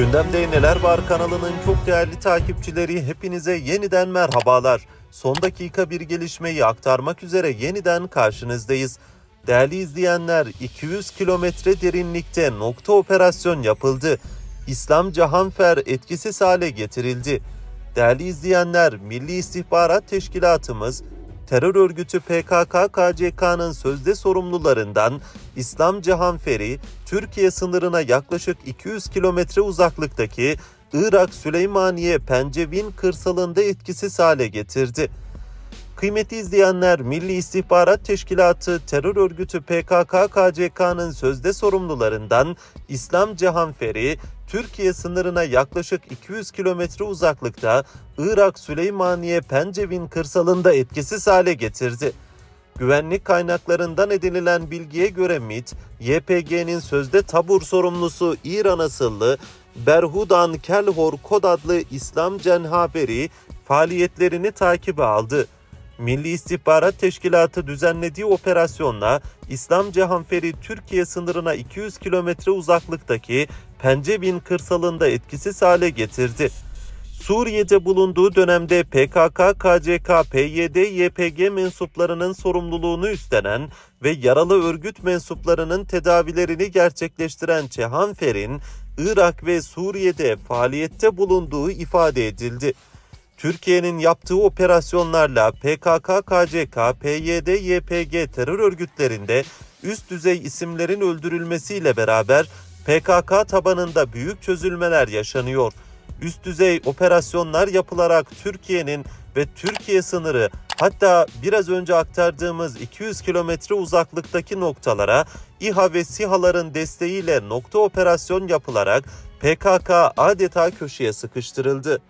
Gündemde Neler Var kanalının çok değerli takipçileri hepinize yeniden merhabalar. Son dakika bir gelişmeyi aktarmak üzere yeniden karşınızdayız. Değerli izleyenler 200 kilometre derinlikte nokta operasyon yapıldı. İslam Cahanfer etkisiz hale getirildi. Değerli izleyenler Milli İstihbarat Teşkilatımız terör örgütü PKK-KCK'nın sözde sorumlularından İslam Cahanfer'i Türkiye sınırına yaklaşık 200 kilometre uzaklıktaki Irak Süleymaniye Pencevin kırsalında etkisiz hale getirdi. Kıymetli izleyenler, Milli İstihbarat Teşkilatı terör örgütü PKK-KCK'nın sözde sorumlularından İslam Cahanfer'i Türkiye sınırına yaklaşık 200 kilometre uzaklıkta Irak Süleymaniye Pencevin kırsalında etkisiz hale getirdi. Güvenlik kaynaklarından edinilen bilgiye göre MIT, YPG'nin sözde tabur sorumlusu İran asıllı Berhudan Kelhor Kod adlı İslam cenhaberi faaliyetlerini takibe aldı. Milli İstihbarat Teşkilatı düzenlediği operasyonla İslam Cehanferi Türkiye sınırına 200 kilometre uzaklıktaki Pencebin kırsalında etkisiz hale getirdi. Suriye'de bulunduğu dönemde PKK, KCK, PYD, YPG mensuplarının sorumluluğunu üstlenen ve yaralı örgüt mensuplarının tedavilerini gerçekleştiren Cehanfer'in Irak ve Suriye'de faaliyette bulunduğu ifade edildi. Türkiye'nin yaptığı operasyonlarla PKK, KCK, PYD, YPG terör örgütlerinde üst düzey isimlerin öldürülmesiyle beraber PKK tabanında büyük çözülmeler yaşanıyor. Üst düzey operasyonlar yapılarak Türkiye'nin ve Türkiye sınırı hatta biraz önce aktardığımız 200 kilometre uzaklıktaki noktalara İHA ve SİHA'ların desteğiyle nokta operasyon yapılarak PKK adeta köşeye sıkıştırıldı.